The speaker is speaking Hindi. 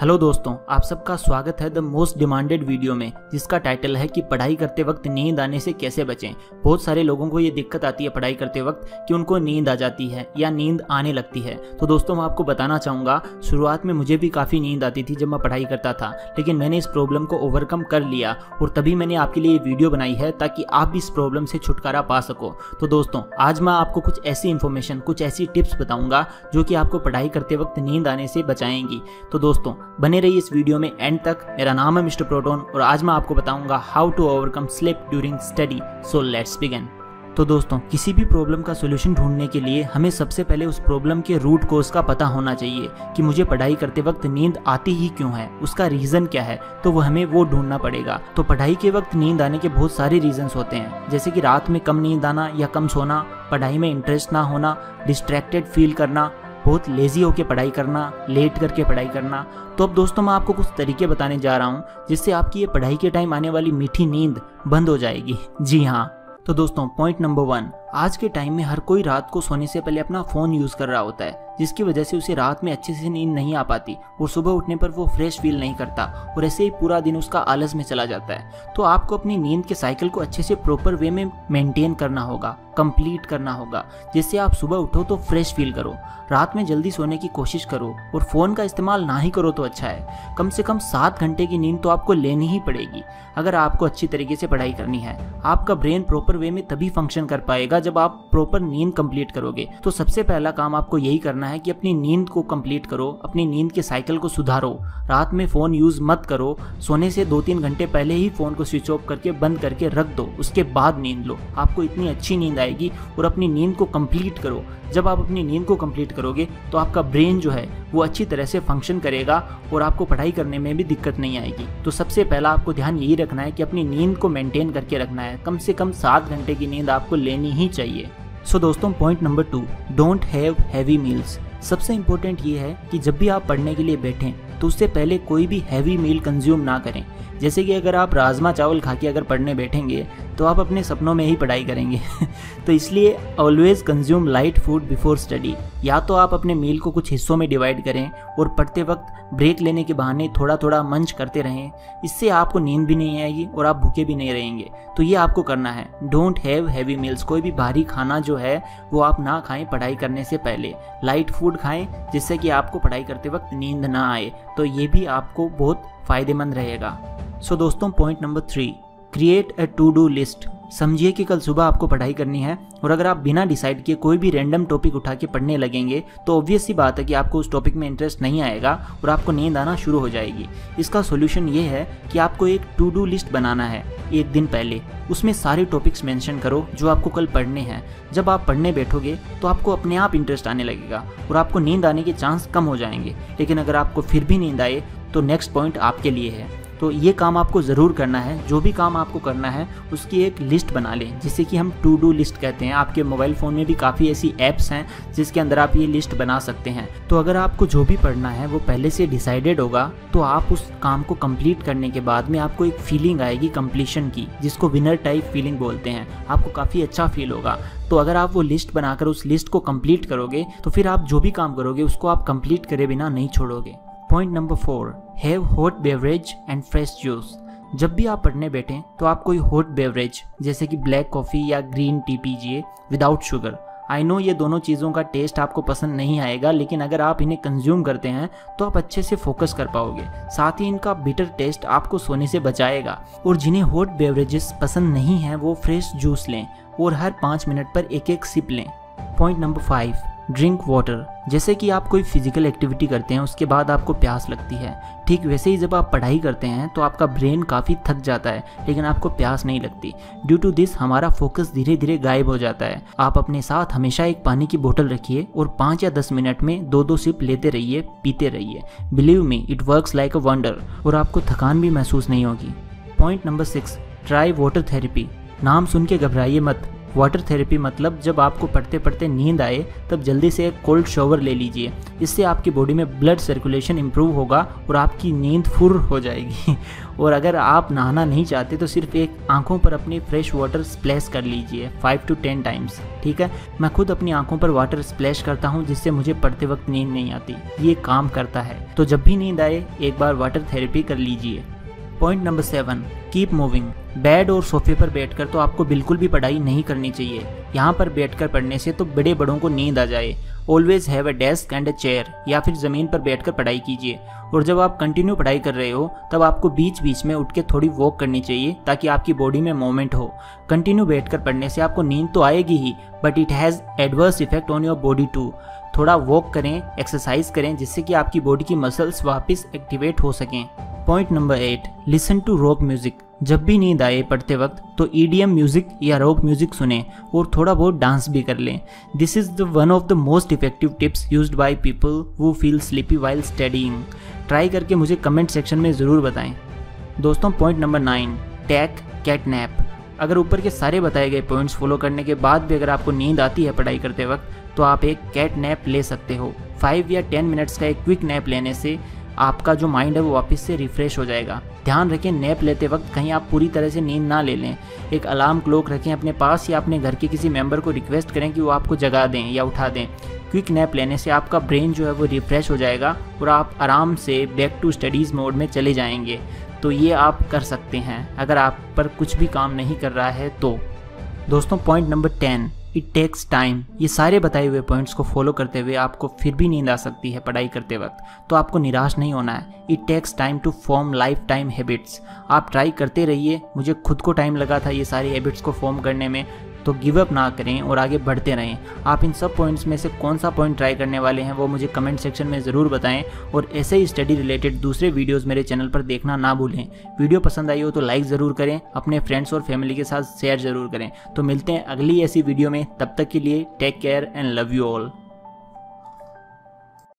हेलो दोस्तों, आप सबका स्वागत है द मोस्ट डिमांडेड वीडियो में, जिसका टाइटल है कि पढ़ाई करते वक्त नींद आने से कैसे बचें। बहुत सारे लोगों को ये दिक्कत आती है पढ़ाई करते वक्त कि उनको नींद आ जाती है या नींद आने लगती है। तो दोस्तों, मैं आपको बताना चाहूँगा, शुरुआत में मुझे भी काफ़ी नींद आती थी जब मैं पढ़ाई करता था, लेकिन मैंने इस प्रॉब्लम को ओवरकम कर लिया और तभी मैंने आपके लिए वीडियो बनाई है ताकि आप भी इस प्रॉब्लम से छुटकारा पा सको। तो दोस्तों, आज मैं आपको कुछ ऐसी इन्फॉर्मेशन कुछ ऐसी टिप्स बताऊँगा जो कि आपको पढ़ाई करते वक्त नींद आने से बचाएँगी। तो दोस्तों बने रहिए इस वीडियो में एंड तक। मेरा नाम है मिस्टर प्रोटोन और आज मैं आपको बताऊँगा how to overcome sleep during study so let's begin तो दोस्तों, किसी भी प्रॉब्लम का सोल्यूशन ढूँढने के लिए हमें सबसे पहले उस प्रॉब्लम के रूट कोर्स का पता होना चाहिए कि मुझे पढ़ाई करते वक्त नींद आती ही क्यों है, उसका रीज़न क्या है तो वो हमें वो ढूंढना पड़ेगा। तो पढ़ाई के वक्त नींद आने के बहुत सारे रीजंस होते हैं, जैसे कि रात में कम नींद आना या कम सोना, पढ़ाई में इंटरेस्ट ना होना डिस्ट्रैक्टेड फील करना बहुत लेजी होकर पढ़ाई करना लेट करके पढ़ाई करना। तो अब दोस्तों मैं आपको कुछ तरीके बताने जा रहा हूँ, जिससे आपकी ये पढ़ाई के टाइम आने वाली मीठी नींद बंद हो जाएगी। जी हाँ। तो दोस्तों पॉइंट नंबर वन आज के टाइम में हर कोई रात को सोने से पहले अपना फ़ोन यूज़ कर रहा होता है, जिसकी वजह से उसे रात में अच्छे से नींद नहीं आ पाती और सुबह उठने पर वो फ्रेश फील नहीं करता और ऐसे ही पूरा दिन उसका आलस में चला जाता है। तो आपको अपनी नींद के साइकिल को अच्छे से प्रॉपर वे में मेंटेन करना होगा कंप्लीट करना होगा, जिससे आप सुबह उठो तो फ्रेश फील करो, रात में जल्दी सोने की कोशिश करो और फ़ोन का इस्तेमाल ना ही करो तो अच्छा है। कम से कम सात घंटे की नींद तो आपको लेनी ही पड़ेगी। अगर आपको अच्छी तरीके से पढ़ाई करनी है, आपका ब्रेन प्रॉपर वे में तभी फ़ंक्शन कर पाएगा जब आप प्रॉपर नींद कंप्लीट करोगे तो सबसे पहला काम आपको यही करना है कि अपनी नींद को कंप्लीट करो, अपनी नींद के साइकिल को सुधारो। रात में फ़ोन यूज़ मत करो। सोने से दो तीन घंटे पहले ही फ़ोन को स्विच ऑफ़ करके, बंद करके रख दो। उसके बाद नींद लो। आपको इतनी अच्छी नींद आएगी और अपनी नींद को कंप्लीट करो। जब आप अपनी नींद को कंप्लीट करोगे तो आपका ब्रेन जो है वो अच्छी तरह से फ़ंक्शन करेगा और आपको पढ़ाई करने में भी दिक्कत नहीं आएगी। तो सबसे पहला आपको ध्यान यही रखना है कि अपनी नींद को मेंटेन करके रखना है। कम से कम सात घंटे की नींद आपको लेनी ही चाहिए। सो so, दोस्तों point number two don't have heavy meals सबसे इम्पोर्टेंट ये है कि जब भी आप पढ़ने के लिए बैठें तो उससे पहले कोई भी हैवी मील कंज्यूम ना करें। जैसे कि अगर आप राजमा चावल खा के अगर पढ़ने बैठेंगे तो आप अपने सपनों में ही पढ़ाई करेंगे। तो इसलिए always consume light food before study या तो आप अपने मील को कुछ हिस्सों में डिवाइड करें और पढ़ते वक्त ब्रेक लेने के बहाने थोड़ा थोड़ा मंच करते रहें। इससे आपको नींद भी नहीं आएगी और आप भूखे भी नहीं रहेंगे। तो ये आपको करना है। डोंट हैव हैवी मील्स कोई भी भारी खाना जो है, वो आप ना खाएँ पढ़ाई करने से पहले। लाइट फ़ूड खाएँ जिससे कि आपको पढ़ाई करते वक्त नींद ना आए तो ये भी आपको बहुत फ़ायदेमंद रहेगा। सो so, दोस्तों point number three create a to do list समझिए कि कल सुबह आपको पढ़ाई करनी है और अगर आप बिना डिसाइड किए कोई भी रैंडम टॉपिक उठा के पढ़ने लगेंगे तो ऑब्वियस सी बात है कि आपको उस टॉपिक में इंटरेस्ट नहीं आएगा और आपको नींद आना शुरू हो जाएगी। इसका सोल्यूशन ये है कि आपको एक टू डू लिस्ट बनाना है। एक दिन पहले, उसमें सारे टॉपिक्स मेंशन करो जो आपको कल पढ़ने हैं। जब आप पढ़ने बैठोगे तो आपको अपने आप इंटरेस्ट आने लगेगा और आपको नींद आने के चांस कम हो जाएँगे। लेकिन अगर आपको फिर भी नींद आए तो नेक्स्ट पॉइंट आपके लिए है। तो ये काम आपको ज़रूर करना है। जो भी काम आपको करना है, उसकी एक लिस्ट बना लें, जिसे कि हम टू डू लिस्ट कहते हैं। आपके मोबाइल फ़ोन में भी काफ़ी ऐसी ऐप्स हैं, जिसके अंदर आप ये लिस्ट बना सकते हैं। तो अगर आपको जो भी पढ़ना है, वो पहले से डिसाइडेड होगा तो आप उस काम को कंप्लीट करने के बाद में आपको एक फीलिंग आएगी कंप्लीशन की, जिसको विनर टाइप फीलिंग बोलते हैं। आपको काफ़ी अच्छा फील होगा। तो अगर आप वो लिस्ट बनाकर उस लिस्ट को कंप्लीट करोगे तो फिर आप जो भी काम करोगे, उसको आप कंप्लीट करे बिना नहीं छोड़ोगे। Point number four have hot beverage and fresh juice जब भी आप पढ़ने बैठें तो आप कोई हॉट बेवरेज जैसे कि ब्लैक कॉफ़ी या ग्रीन टी पीजिए विदाउट शुगर आई नो ये दोनों चीज़ों का टेस्ट आपको पसंद नहीं आएगा, लेकिन अगर आप इन्हें कंज्यूम करते हैं तो आप अच्छे से फोकस कर पाओगे. साथ ही इनका बिटर टेस्ट आपको सोने से बचाएगा. और जिन्हें हॉट बेवरेजेस पसंद नहीं है, वो फ्रेश जूस लें और हर पाँच मिनट पर एक एक सिप लें. Point number five drink water. जैसे कि आप कोई फ़िज़िकल एक्टिविटी करते हैं, उसके बाद आपको प्यास लगती है। ठीक वैसे ही जब आप पढ़ाई करते हैं तो आपका ब्रेन काफ़ी थक जाता है, लेकिन आपको प्यास नहीं लगती। ड्यू टू दिस हमारा फोकस धीरे धीरे गायब हो जाता है। आप अपने साथ हमेशा एक पानी की बोतल रखिए और पाँच या दस मिनट में दो दो सिप लेते रहिए, पीते रहिए। Believe me it work like a wonder और आपको थकान भी महसूस नहीं होगी। Point number six try water therapy नाम सुन के घबराइए मत। वाटर थेरेपी मतलब जब आपको पढ़ते पढ़ते नींद आए, तब जल्दी से एक कोल्ड शॉवर ले लीजिए। इससे आपकी बॉडी में ब्लड सर्कुलेशन इम्प्रूव होगा और आपकी नींद फुर हो जाएगी। और अगर आप नहाना नहीं चाहते तो सिर्फ़ एक आँखों पर अपनी फ्रेश वाटर स्प्लैश कर लीजिए फाइव टू टेन टाइम्स ठीक है? मैं खुद अपनी आँखों पर वाटर स्प्लैश करता हूँ, जिससे मुझे पढ़ते वक्त नींद नहीं आती। ये काम करता है। तो जब भी नींद आए, एक बार वाटर थेरेपी कर लीजिए। Point number seven keep moving bed और सोफे पर बैठकर तो आपको बिल्कुल भी पढ़ाई नहीं करनी चाहिए। यहाँ पर बैठकर पढ़ने से तो बड़े बड़ों को नींद आ जाए। Always have a desk and a chair या फिर ज़मीन पर बैठकर पढ़ाई कीजिए। और जब आप कंटिन्यू पढ़ाई कर रहे हो, तब आपको बीच बीच में उठ के थोड़ी वॉक करनी चाहिए, ताकि आपकी बॉडी में मूवमेंट हो। कंटिन्यू बैठकर पढ़ने से आपको नींद तो आएगी ही but it has adverse effect on your body to थोड़ा वॉक करें एक्सरसाइज करें, जिससे कि आपकी बॉडी की मसल्स वापस एक्टिवेट हो सकें। Point number eight listen to rock music जब भी नींद आए पढ़ते वक्त तो ईडीएम म्यूज़िक या रॉक म्यूज़िक सुने और थोड़ा बहुत डांस भी कर लें। This is the one of the most effective tips use by people who feel sleepy while studying try करके मुझे कमेंट सेक्शन में ज़रूर बताएँ। दोस्तों point number nine take cat nap अगर ऊपर के सारे बताए गए पॉइंट्स फॉलो करने के बाद भी अगर आपको नींद आती है पढ़ाई करते वक्त तो आप एक कैट नैप ले सकते हो। फाइव या टेन मिनट्स का एक क्विक नैप लेने से आपका जो माइंड है वो वापस से रिफ्रेश हो जाएगा। ध्यान रखें नैप लेते वक्त कहीं आप पूरी तरह से नींद ना ले लें। एक अलार्म क्लॉक रखें अपने पास या अपने घर के किसी मेंबर को रिक्वेस्ट करें कि वो आपको जगा दें या उठा दें। क्विक नैप लेने से आपका ब्रेन जो है वो रिफ्रेश हो जाएगा और आप आराम से बैक टू स्टडीज़ मोड में चले जाएँगे। तो ये आप कर सकते हैं। अगर आप पर कुछ भी काम नहीं कर रहा है तो। दोस्तों point number ten it takes time ये सारे बताए हुए पॉइंट्स को फॉलो करते हुए आपको फिर भी नींद आ सकती है पढ़ाई करते वक्त। तो आपको निराश नहीं होना है। It takes time to form lifetime habits आप ट्राई करते रहिए। मुझे खुद को टाइम लगा था ये सारी हैबिट्स को फॉर्म करने में। तो गिव अप ना करें और आगे बढ़ते रहें। आप इन सब पॉइंट्स में से कौन सा पॉइंट ट्राई करने वाले हैं, वो मुझे कमेंट सेक्शन में ज़रूर बताएँ और ऐसे ही स्टडी रिलेटेड दूसरे वीडियोज़ मेरे चैनल पर देखना ना भूलें। वीडियो पसंद आई हो तो लाइक ज़रूर करें, अपने फ्रेंड्स और फैमिली के साथ शेयर ज़रूर करें। तो मिलते हैं अगली ऐसी वीडियो में, तब तक के लिए take care and love you all